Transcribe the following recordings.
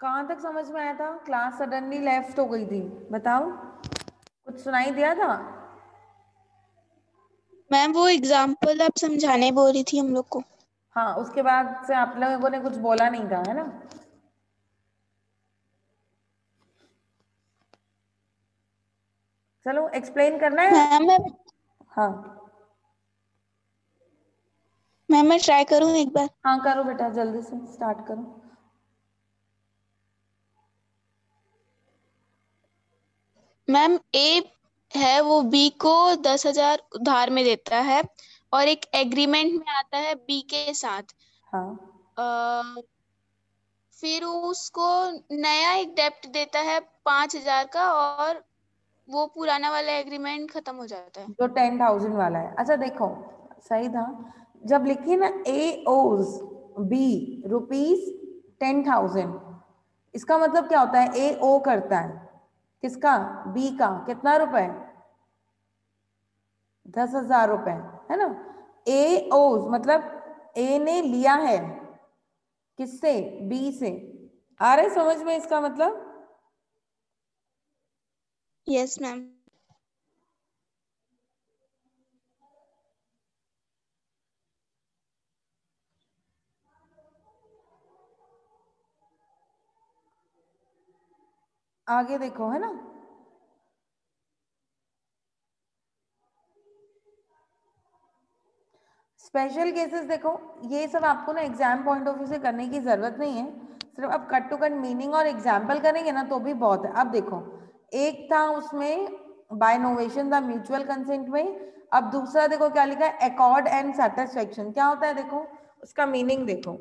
कहाँ तक समझ में आया था? क्लास सडनली लेफ़्ट हो गई थी। बताओ। कुछ सुनाई दिया था? मैम वो एग्ज़ाम्पल आप समझाने बोल रही थी हम लोग को। हाँ उसके बाद से आप लोगों ने कुछ बोला नहीं था है ना? चलो एक्सप्लेन करना है? मैम मैं हाँ। मैम मैं ट्राई करूँ एक बार? हाँ करो बेटा जल्दी से स्टार्ट करो। मैम ए है वो बी को दस हज़ार उधार में देता है और एक एग्रीमेंट में आता है बी के साथ। हाँ। अ, फिर उसको नया एक डेप्ट देता है पाँच हज़ार का और वो पुराना वाला एग्रीमेंट खत्म हो जाता है। जो टेन थाउज़ेंड वाला है। अच्छा देखो सही था। जब लिखी ना A owes B rupees ten thousand इसका मतलब क्या होता है? ए ओ करता है। किसका? बी का। कितना रुपए? दस हज़ार रुपए है ना? ए ओज मतलब ए ने लिया है। किससे? बी से। आ रहे समझ में इसका मतलब? यस yes, मैम आगे देखो, है ना? स्पेशल केसेस देखो, ये सब आपको ना एग्ज़ाम पॉइंट ऑफ़ व्यू से करने की ज़रूरत नहीं है। सिर्फ़ अब कट टू कट मीनिंग और एग्ज़ाम्पल करेंगे ना तो भी बहुत है। अब देखो, एक था उसमें बाय नोवेशन था म्यूचुअल कंसेंट में। अब दूसरा देखो, क्या लिखा है? अकॉर्ड एंड सेटिस्फेक्शन क्या होता है देखो, उसका मीनिंग देखो,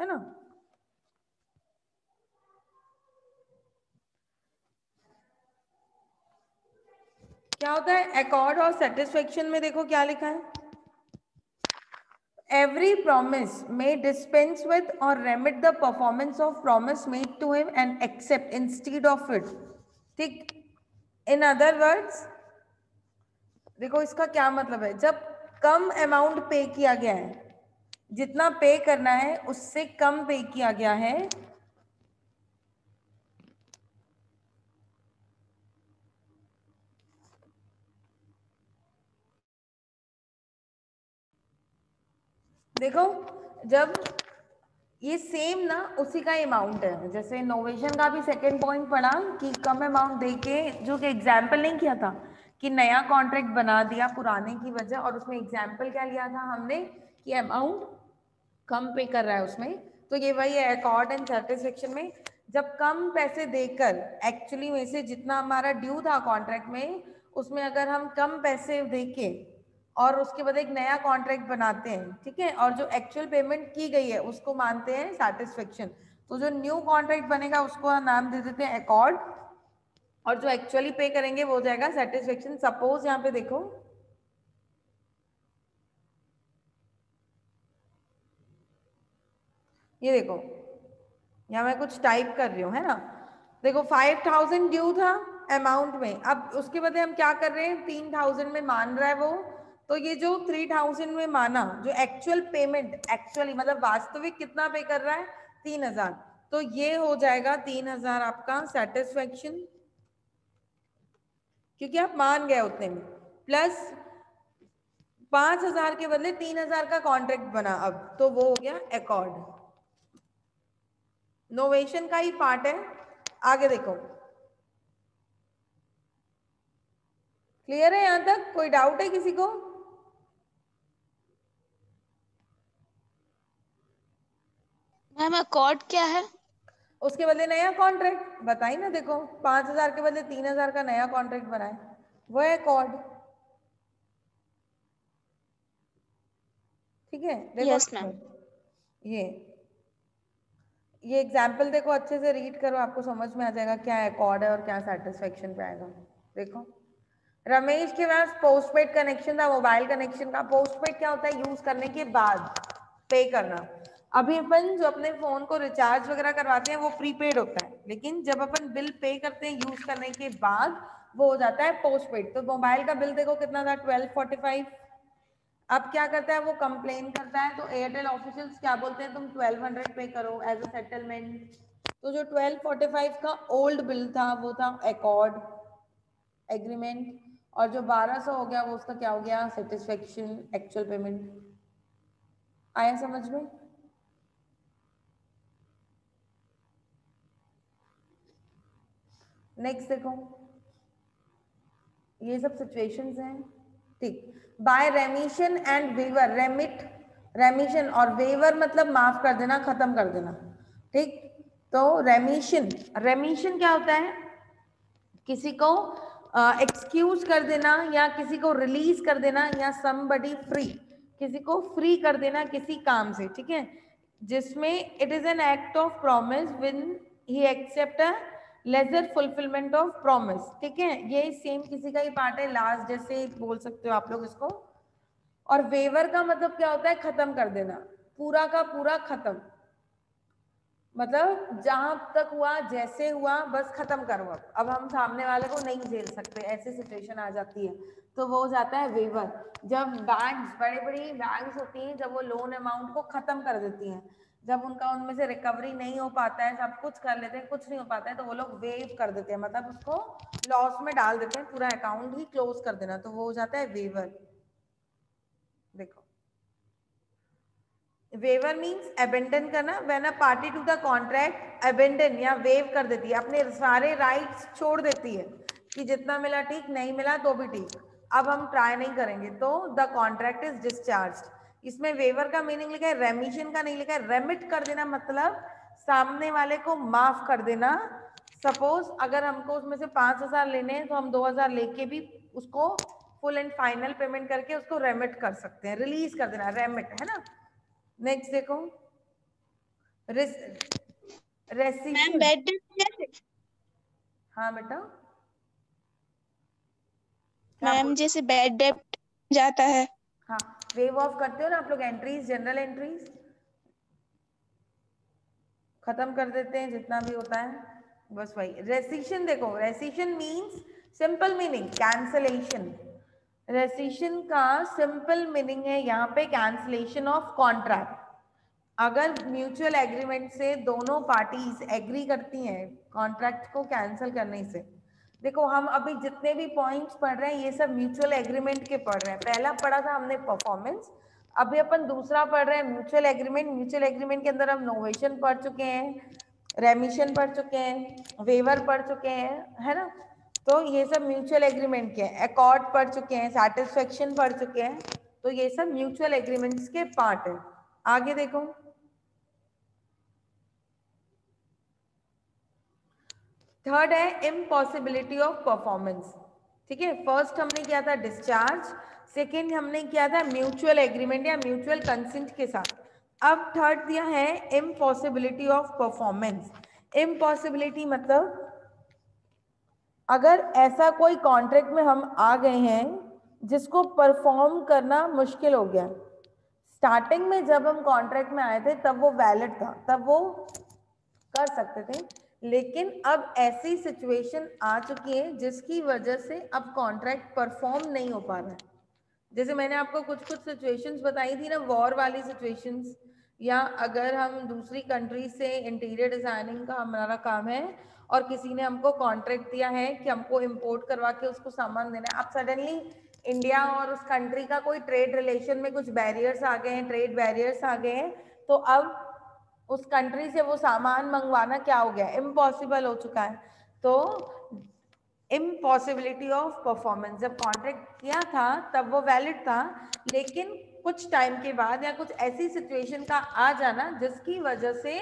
है ना? क्या होता है अकॉर्ड और सेटिस्फेक्शन में देखो क्या लिखा है every promise may dispense with or remit the performance of promise made to him and accept instead of it ठीक in other words देखो इसका क्या मतलब है जब कम अमाउंट पे किया गया है जितना पे करना है उससे कम पे किया गया है देखो, जब ये सेम ना, उसी का अमाउंट है। जैसे नोवेशन का भी सेकंड पॉइंट पढ़ा कि कम अमाउंट देके, जो कि एग्ज़ाम्पल नहीं किया था, कि नया कॉन्ट्रैक्ट बना दिया पुराने की वजह, और उसमें एग्ज़ाम्पल क्या लिया था हमने, कि अमाउंट कम पे कर रहा है उसमें। तो ये वही है अकॉर्ड एंड सेटिस्फेक्शन में, जब कम पैसे देकर एक्चुअली में से जितना हमारा ड्यू था कॉन्ट्रैक्ट में, उसमें अगर हम कम पैसे देके और उसके बाद एक नया कॉन्ट्रैक्ट बनाते हैं, ठीक है? और जो एक्चुअल पेमेंट की गई है, उसको मानते हैं सेटिस्फेक्शन तो जो न्यू कॉन्ट्रैक्ट बनेगा, उसको नाम दे देते हैं अकॉर्ड और जो एक्चुअली पे करेंगे, वो हो जाएगा सेटिस्फेक्शन सपोज़ यहाँ पे देखो, ये देखो, यहाँ मैं कुछ टाइप कर रही हूँ, है ना? देखो फाइव थाउज़ेंड ड्यू था अमाउंट में. अब उसके बदले हम क्या कर रहे हैं? तीन थाउज़ेंड में मान रहा है वो तो ये जो थ्री थाउज़ेंड में माना, जो एक्चुअल पेमेंट एक्चुअली मतलब वास्तविक कितना पे कर रहा है? तीन हज़ार। तो ये हो जाएगा तीन हज़ार आपका सेटिस्फेक्शन क्योंकि आप मान गए उतने में। प्लस पाँच हज़ार के बदले तीन हज़ार का कॉन्ट्रैक्ट बना अब तो वो हो गया अकॉर्ड नोवेशन का ही पार्ट है। आगे देखो। क्लियर है यहाँ तक? कोई डाउट है किसी को? मैम अकॉर्ड क्या है? उसके बदले नया कॉन्ट्रैक्ट बताई ना देखो पाँच हज़ार के बदले तीन हज़ार का नया कॉन्ट्रैक्ट बनाए। वो है कॉर्ड ठीक है? देखो Yes, ये ये एग्ज़ाम्पल देखो अच्छे से रीड करो आपको समझ में आ जाएगा क्या अकॉर्ड है और क्या सेटिस्फेक्शन पे आएगा। देखो रमेश के पास पोस्टपेड कनेक्शन था मोबाइल कनेक्शन का पोस्टपेड क्या होता है? यूज़ करने के बाद पे करना। अभी अपन जो अपने फ़ोन को रिचार्ज वगैरह करवाते हैं, वो प्रीपेड होता है। लेकिन जब अपन बिल पे करते हैं यूज़ करने के बाद, वो हो जाता है पोस्टपेड तो मोबाइल का बिल देखो कितना था ट्वेल्व फोर्टी फाइव अब क्या करता है, वो कंप्लेन करता है तो एयरटेल ऑफिशियल्स क्या बोलते हैं, तुम ट्वेल्व हंड्रेड पे करो एज अ सेटलमेंट तो जो 1245 का ओल्ड बिल था, वो था एकॉर्ड एग्रीमेंट और जो 1200 हो गया, वो उसका क्या हो गया सेटिस्फेक्शन एक्चुअल पेमेंट आया समझ में? नेक्स्ट देखो। ये सब सिचुएशंस हैं। ठीक। By remission and waiver remit remission और वेवर मतलब माफ़ कर देना खत्म कर देना। ठीक? तो रेमिशन रेमिशन क्या होता है? किसी को एक्सक्यूज uh, कर देना या किसी को रिलीज़ कर देना या समबडी फ्री किसी को फ्री कर देना किसी काम से ठीक है? जिसमें it is an act of promise when he accept lesser fulfilment of promise ठीक है? ये सेम किसी का ही पार्ट है। लास्ट जैसे बोल सकते हो आप लोग इसको। और वेवर का मतलब क्या होता है? खत्म कर देना। पूरा का पूरा खत्म। मतलब जहाँ तक हुआ, जैसे हुआ, बस खत्म करो अब। अब हम सामने वाले को नहीं झेल सकते। ऐसी सिचुएशन आ जाती है। तो वो हो जाता है वेवर जब बैंक्स बड़ी बड़ी बैंक्स होती हैं, जब वो लोन अमाउंट को खत्म कर देती हैं जब उनका उनमें से रिकवरी नहीं हो पाता है सब कुछ कर लेते हैं, कुछ नहीं हो पाता है तो वो लोग वेव कर देते हैं मतलब उसको लॉस में डाल देते हैं, पूरा अकाउंट ही क्लोज कर देना तो वो हो जाता है वेवर देखो। वेवर मीन्स अबेंडन करना। When a party to the contract abandon या वेव कर देती है, अपने सारे राइट्स छोड़ देती है, कि जितना मिला ठीक, नहीं मिला तो भी ठीक। अब हम ट्राई नहीं करेंगे तो द कॉन्ट्रैक्ट इज़ डिस्चार्ज इसमें वेवर का मीनिंग लिखा है रेमिशन का नहीं लिखा है। रेमिट कर देना मतलब सामने वाले को माफ़ कर देना। सपोज़ अगर हमको उसमें से पाँच हज़ार लेने हैं तो हम दो हज़ार लेके भी उसको फुल एंड फाइनल पेमेंट करके उसको रेमिट कर सकते हैं। रिलीज़ कर देना रेमिट है ना? नेक्स्ट देखो। हाँ? बेटा। मैम जैसे बैड डेप्ट जाता है। हाँ वेव ऑफ़ करते हो ना आप लोग एंट्रीज जनरल एंट्रीज खत्म कर देते हैं, जितना भी होता है। बस वही। रेसिशन देखो rescission means simple meaning cancellation rescission का सिंपल मीनिंग है यहाँ पे कैंसलेशन ऑफ़ कॉन्ट्रैक्ट अगर म्यूचुअल एग्रीमेंट से दोनों पार्टीज़ एग्री करती हैं कॉन्ट्रैक्ट को कैंसिल करने से देखो, हम अभी जितने भी पॉइंट्स पढ़ रहे हैं, ये सब म्यूचुअल एग्रीमेंट के पढ़ रहे हैं। पहला पढ़ा था हमने परफॉर्मेंस अभी अपन दूसरा पढ़ रहे हैं म्यूचुअल एग्रीमेंट म्यूचुअल एग्रीमेंट के अंदर हम नोवेशन पढ़ चुके हैं रेमिशन पढ़ चुके हैं वेवर पढ़ चुके हैं, है ना? तो ये सब म्यूचुअल एग्रीमेंट के हैं। अकॉर्ड पढ़ चुके हैं सेटिस्फेक्शन पढ़ चुके हैं तो ये सब म्यूचुअल एग्रीमेंट्स के पार्ट है। आगे देखो। थर्ड है इम्पॉसिबिलिटी ऑफ़ परफॉर्मेंस ठीक है फ़र्स्ट हमने किया था डिस्चार्ज सेकेंड हमने किया था म्यूचुअल एग्रीमेंट या म्यूचुअल कंसेंट के साथ. अब थर्ड दिया है इम्पॉसिबिलिटी ऑफ़ परफॉर्मेंस इम्पॉसिबिलिटी मतलब अगर ऐसा कोई कॉन्ट्रैक्ट में हम आ गए हैं, जिसको परफॉर्म करना मुश्किल हो गया. स्टार्टिंग में जब हम कॉन्ट्रैक्ट में आए थे, तब वो वैलिड था. तब वो कर सकते थे. लेकिन अब ऐसी सिचुएशन आ चुकी है जिसकी वजह से अब कॉन्ट्रैक्ट परफॉर्म नहीं हो पा रहा है। जैसे मैंने आपको कुछ कुछ सिचुएशंस बताई थी ना वॉर वाली सिचुएशंस या अगर हम दूसरी कंट्री से इंटीरियर डिज़ाइनिंग का हमारा काम है और किसी ने हमको कॉन्ट्रैक्ट दिया है कि हमको इम्पोर्ट करवा के उसको सामान देना है अब सडनली इंडिया और उस कंट्री का कोई ट्रेड रिलेशन में कुछ बैरियर्स आ गए हैं ट्रेड बैरियर्स आ गए हैं तो अब उस कंट्री से वो सामान मंगवाना क्या हो गया? इम्पॉसिबल हो चुका है। तो इम्पॉसिबिलिटी ऑफ़ परफॉर्मेंस जब कॉन्ट्रैक्ट किया था, तब वो वैलिड था, लेकिन कुछ टाइम के बाद या कुछ ऐसी सिचुएशन का आ जाना जिसकी वजह से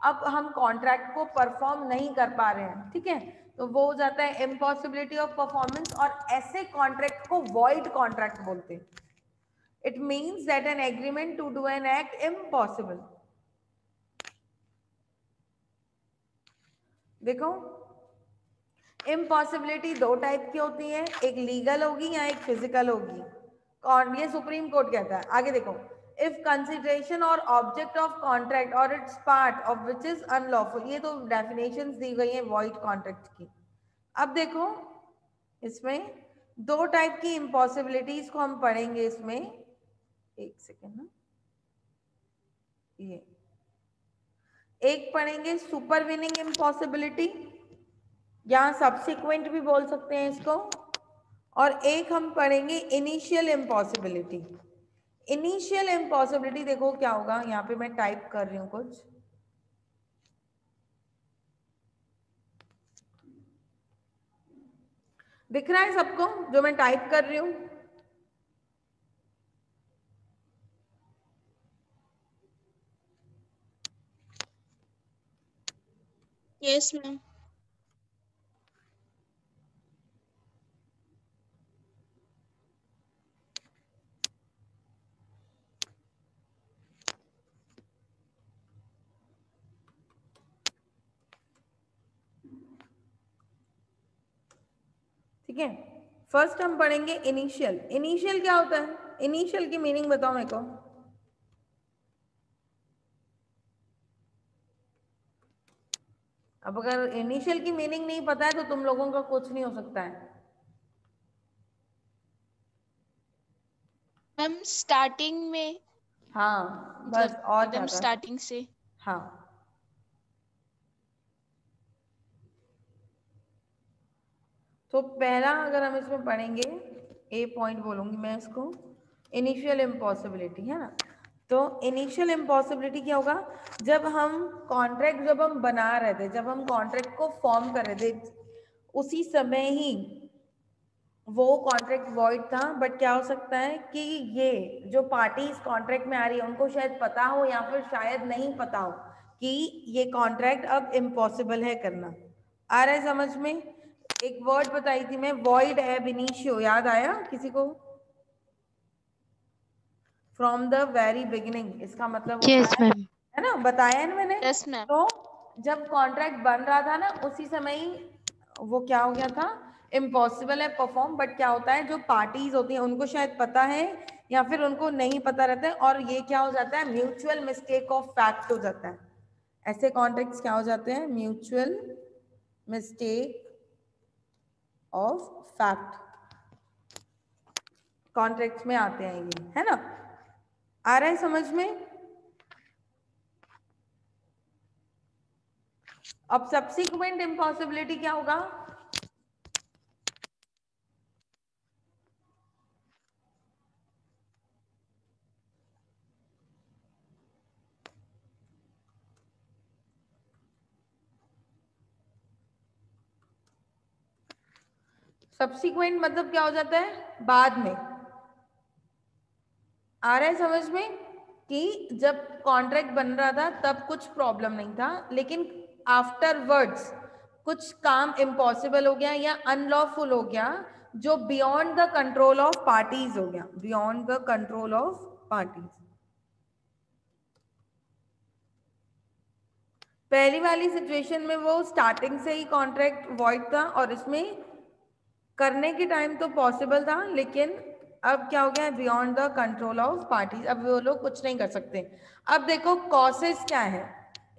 अब हम कॉन्ट्रैक्ट को परफॉर्म नहीं कर पा रहे हैं, ठीक है? तो वो हो जाता है इम्पॉसिबिलिटी ऑफ़ परफॉर्मेंस और ऐसे कॉन्ट्रैक्ट को वॉइड कॉन्ट्रैक्ट बोलते हैं। It means that an agreement to do an act impossible देखो इम्पॉसिबिलिटी दो टाइप की होती है, एक लीगल होगी या एक फ़िज़िकल होगी। कौन ये सुप्रीम कोर्ट कहता है, आगे देखो इफ़ कंसिडरेशन और ऑब्जेक्ट ऑफ़ कॉन्ट्रैक्ट और its part of which is unlawful ये तो डेफिनेशन दी गई है वॉइड कॉन्ट्रैक्ट की। अब देखो, इसमें दो टाइप की इम्पॉसिबिलिटीज को हम पढ़ेंगे इसमें। एक सेकेंड ना। ये एक पढ़ेंगे सुपर विनिंग इम्पॉसिबिलिटी या सब्सिक्वेंट भी बोल सकते हैं इसको, और एक हम पढ़ेंगे इनिशियल इम्पॉसिबिलिटी इनिशियल इम्पॉसिबिलिटी देखो क्या होगा, यहाँ पे मैं टाइप कर रही हूँ कुछ. दिख रहा है सबको, जो मैं टाइप कर रही हूँ? यस मैम ठीक है? फ़र्स्ट हम पढ़ेंगे इनिशियल इनिशियल क्या होता है? इनिशियल की मीनिंग बताओ मेरे को. अब अगर इनिशियल की मीनिंग नहीं पता है तो तुम लोगों का कुछ नहीं हो सकता है। मैम स्टार्टिंग में हाँ बस मतलब और एकदम स्टार्टिंग से। हाँ। तो पहला अगर हम इसमें पढ़ेंगे ए पॉइंट बोलूँगी मैं इसको। इनिशियल इम्पॉसिबिलिटी है ना? तो इनिशियल इम्पॉसिबिलिटी क्या होगा? जब हम कॉन्ट्रैक्ट जब हम बना रहे थे, जब हम कॉन्ट्रैक्ट को फॉर्म कर रहे थे, उसी समय ही वो कॉन्ट्रैक्ट वॉइड था। बट क्या हो सकता है कि ये जो पार्टी इस कॉन्ट्रैक्ट में आ रही है, उनको शायद पता हो या फिर शायद नहीं पता हो कि ये कॉन्ट्रैक्ट अब इम्पॉसिबल है करना। आ रहा है समझ में? एक वर्ड बताई थी मैं वॉइड एब इनिशियो याद आया किसी को? फ्रॉम द वेरी बिगिनिंग इसका मतलब यस है ना? बताया ना मैंने? यस मैम तो जब कॉन्ट्रैक्ट बन रहा था ना उसी समय ही वो क्या हो गया था? इम्पॉसिबल है परफॉर्म बट क्या होता है? जो पार्टीज़ होती हैं उनको शायद पता है या फिर उनको नहीं पता रहता है और ये क्या हो जाता है? म्यूचुअल मिस्टेक ऑफ़ फैक्ट हो जाता है। ऐसे कॉन्ट्रैक्ट्स क्या हो जाते हैं? Mutual mistake of fact contracts में आते हैं ये है ना? आ रहा है समझ में? अब सब्सिक्वेंट इम्पॉसिबिलिटी क्या होगा? सब्सिक्वेंट मतलब क्या हो जाता है? बाद में। आ रहा है समझ में कि जब कॉन्ट्रैक्ट बन रहा था, तब कुछ प्रॉब्लम नहीं था, लेकिन आफ्टर वर्ड्स कुछ काम इम्पॉसिबल हो गया या अनलॉफुल हो गया, जो beyond the control of parties हो गया beyond the control of parties पहली वाली सिचुएशन में वो स्टार्टिंग से ही कॉन्ट्रैक्ट वॉइड था और इसमें करने के टाइम तो पॉसिबल था, लेकिन अब क्या हो गया है? Beyond the control of parties अब वो लोग कुछ नहीं कर सकते। अब देखो कॉसेस क्या है?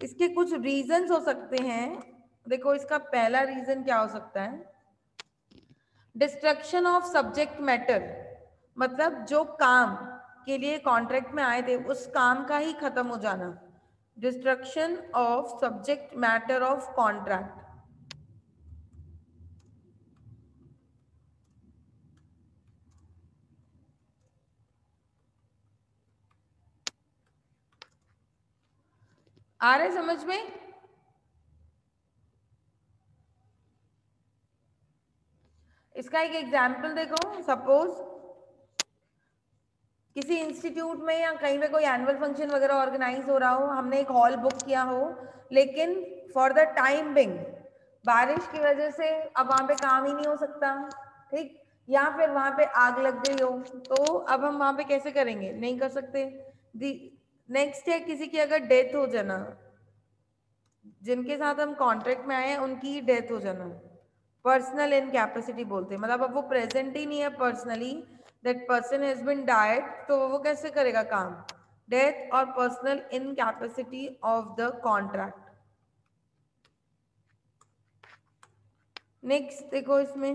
इसके कुछ रीजंस हो सकते हैं। देखो, इसका पहला रीजन क्या हो सकता है? डिस्ट्रक्शन ऑफ़ सब्जेक्ट मैटर मतलब जो काम के लिए कॉन्ट्रैक्ट में आए थे, उस काम का ही खत्म हो जाना। Destruction of subject matter of contract आ रहे समझ में? इसका एक एग्ज़ाम्पल देखो सपोज़ किसी इंस्टीट्यूट में या कहीं पे कोई एनुअल फ़ंक्शन वगैरह ऑर्गेनाइज हो रहा हो, हमने एक हॉल बुक किया हो, लेकिन फॉर द टाइम बिंग बारिश की वजह से अब वहाँ पे काम ही नहीं हो सकता, ठीक? या फिर वहाँ पे आग लग गई हो तो अब हम वहाँ पे कैसे करेंगे? नहीं कर सकते। नेक्स्ट है किसी की अगर डेथ हो जाना, जिनके साथ हम कॉन्ट्रैक्ट में आए हैं, उनकी डेथ हो जाना। पर्सनल इनकैपेसिटी बोलते हैं। मतलब अब वो प्रेजेंट ही नहीं है personally that person has been died तो वो कैसे करेगा काम? डेथ और personal incapacity of the contract next देखो इसमें।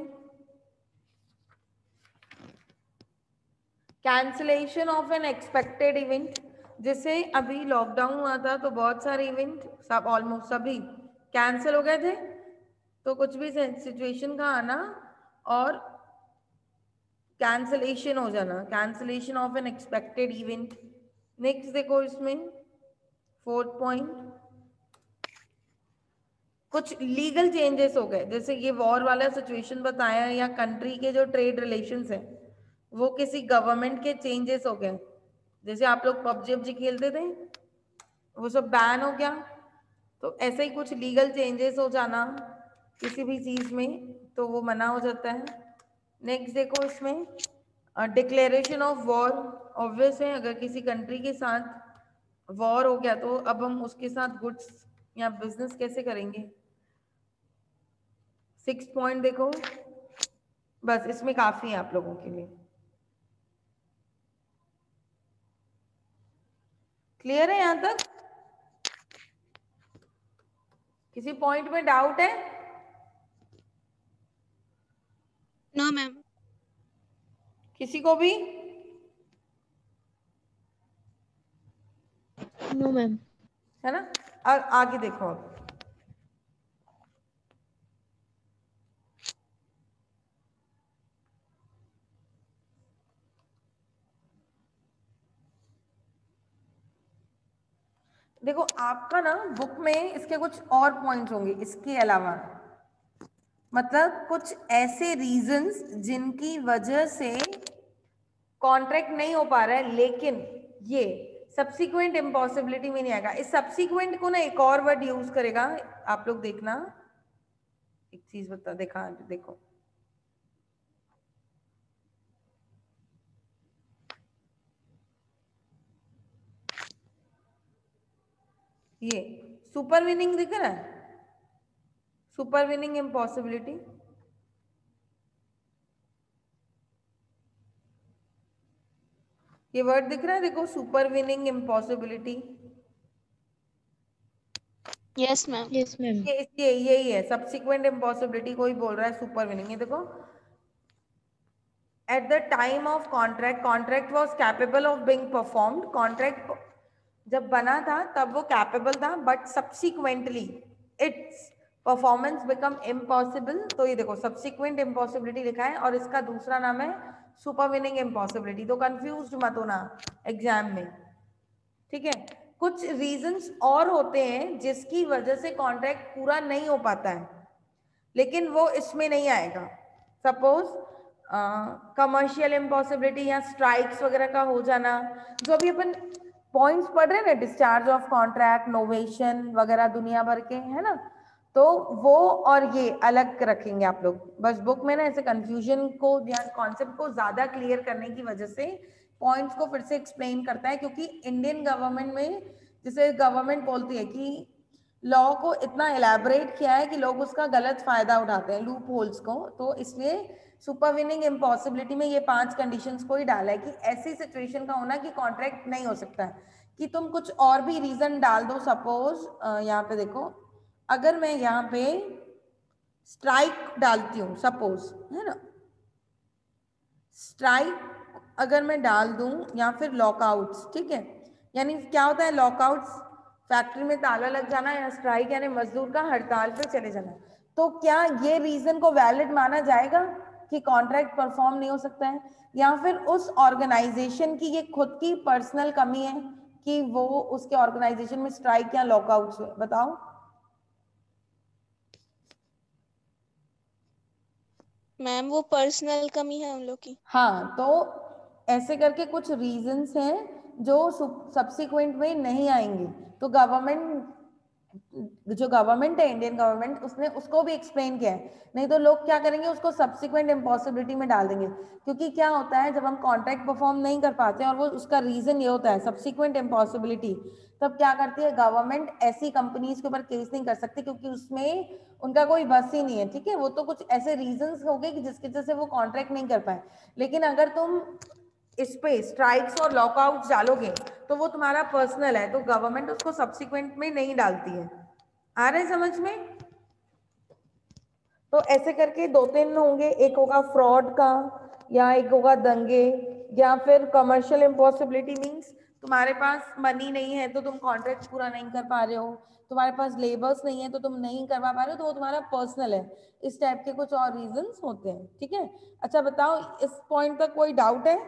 Cancellation of an expected event जैसे अभी लॉकडाउन हुआ था तो बहुत सारे इवेंट सब ऑलमोस्ट सभी कैंसिल हो गए थे। तो कुछ भी सिचुएशन का आना और कैंसलेशन हो जाना। Cancellation of an expected event next देखो इसमें फोर्थ पॉइंट कुछ लीगल चेंजेस हो गए। जैसे ये वॉर वाला सिचुएशन बताया या कंट्री के जो ट्रेड रिलेशंस है, वो किसी गवर्नमेंट के चेंजेस हो गए। जैसे आप लोग पबजी वबजी खेलते थे, वो सब बैन हो गया। तो ऐसे ही कुछ लीगल चेंजेस हो जाना किसी भी चीज़ में तो वो मना हो जाता है। नेक्स्ट देखो इसमें डिक्लेरेशन ऑफ़ वॉर ऑब्वियस है, अगर किसी कंट्री के साथ वॉर हो गया तो अब हम उसके साथ गुड्स या बिज़नेस कैसे करेंगे? सिक्स पॉइंट देखो, बस इसमें काफ़ी है आप लोगों के लिए। क्लियर है यहाँ तक? किसी पॉइंट में डाउट है? नो no, मैम किसी को भी? नो no, मैम है ना? और आगे देखो अब देखो, आपका ना बुक में इसके कुछ और पॉइंट्स होंगे, इसके अलावा। मतलब कुछ ऐसे रीजंस जिनकी वजह से कॉन्ट्रैक्ट नहीं हो पा रहा है, लेकिन ये सब्सिक्वेंट इम्पॉसिबिलिटी में नहीं आएगा। इस सब्सिक्वेंट को ना एक और वर्ड यूज़ करेगा। आप लोग देखना। एक चीज़ बता, देखा, देखो। ये सुपर विनिंग दिख रहा है सुपर विनिंग इम्पॉसिबिलिटी ये वर्ड दिख रहा है? देखो supervening impossibility yes ma'am yes ma'am ये ये यही है सब्सिक्वेंट इम्पॉसिबिलिटी कोई बोल रहा है सुपर विनिंग ये देखो। At the time of contract contract was capable of being performed contract जब बना था, तब वो कैपेबल था but subsequently its performance become impossible तो ये देखो सब्सिक्वेंट इम्पॉसिबिलिटी लिखा है और इसका दूसरा नाम है सुपर विनिंग इम्पॉसिबिलिटी तो कंफ्यूज मत होना एग्ज़ाम में। ठीक है? कुछ रीजंस और होते हैं जिसकी वजह से कॉन्ट्रैक्ट पूरा नहीं हो पाता है, लेकिन वो इसमें नहीं आएगा। सपोज़ कमर्शियल इम्पॉसिबिलिटी या स्ट्राइक्स वगैरह का हो जाना, जो अभी अपन पॉइंट्स पढ़ रहे ना डिस्चार्ज ऑफ़ कॉन्ट्रैक्ट नोवेशन वगैरह दुनिया भर के, है ना? तो वो और ये अलग रखेंगे आप लोग। बस बुक में ना ऐसे कंफ्यूजन को, या कॉन्सेप्ट को ज़्यादा क्लियर करने की वजह से पॉइंट्स को फिर से एक्सप्लेन करता है, क्योंकि इंडियन गवर्नमेंट में, जैसे गवर्नमेंट बोलती है कि लॉ को इतना एलैबोरेट किया है कि लोग उसका गलत फ़ायदा उठाते हैं लूप होल्स को। तो इसलिए सुपरविनिंग इम्पॉसिबिलिटी में ये पाँच कंडीशंस को ही डाला है कि ऐसी सिचुएशन का होना कि कॉन्ट्रैक्ट नहीं हो सकता है। कि तुम कुछ और भी रीजन डाल दो सपोज़ यहाँ पे देखो, अगर मैं यहाँ पे स्ट्राइक डालती हूँ सपोज़ है ना? स्ट्राइक अगर मैं डाल दूँ या फिर लॉकआउट्स ठीक है? यानी क्या होता है लॉकआउट्स फैक्ट्री में ताला लग जाना या स्ट्राइक यानी मजदूर का हड़ताल पे चले जाना। तो क्या ये रीजन को वैलिड माना जाएगा कि कॉन्ट्रैक्ट परफॉर्म नहीं हो सकता है? या फिर उस ऑर्गेनाइजेशन की ये खुद की पर्सनल कमी है कि वो उसके ऑर्गेनाइजेशन में स्ट्राइक या लॉकआउट हुए? बताओ। मैम वो पर्सनल कमी है हम लोग की। हाँ तो ऐसे करके कुछ रीजंस हैं जो सब्सिक्वेंट में नहीं आएँगे। तो गवर्नमेंट जो गवर्नमेंट है इंडियन गवर्नमेंट उसने, उसको भी एक्सप्लेन किया है। नहीं तो लोग क्या करेंगे, उसको सब्सिक्वेंट इम्पॉसिबिलिटी में डाल देंगे। क्योंकि क्या होता है, जब हम कॉन्ट्रैक्ट परफॉर्म नहीं कर पाते और वो, उसका रीजन ये होता है सब्सिक्वेंट इम्पॉसिबिलिटी तब क्या करती है गवर्नमेंट ऐसी कंपनीज़ के ऊपर केस नहीं कर सकती, क्योंकि उसमें उनका कोई बस ही नहीं है, ठीक है? वो तो कुछ ऐसे रीजन हो गए कि जिसकी वजह से वो कॉन्ट्रैक्ट नहीं कर पाए। लेकिन अगर तुम इस पे स्ट्राइक्स और लॉकआउट डालोगे तो वो तुम्हारा पर्सनल है तो गवर्नमेंट उसको सब्सिक्वेंट में नहीं डालती है। आ रहे समझ में? तो ऐसे करके दो तीन होंगे, एक होगा फ्रॉड का, या एक होगा दंगे, या फिर कमर्शियल इम्पॉसिबिलिटी मीन्स तुम्हारे पास मनी नहीं है तो तुम कॉन्ट्रैक्ट पूरा नहीं कर पा रहे हो, तुम्हारे पास लेबर्स नहीं है तो तुम नहीं करवा पा रहे हो तो वो तुम्हारा पर्सनल है। इस टाइप के कुछ और रीजंस होते हैं, ठीक है? अच्छा बताओ, इस पॉइंट तक कोई डाउट है?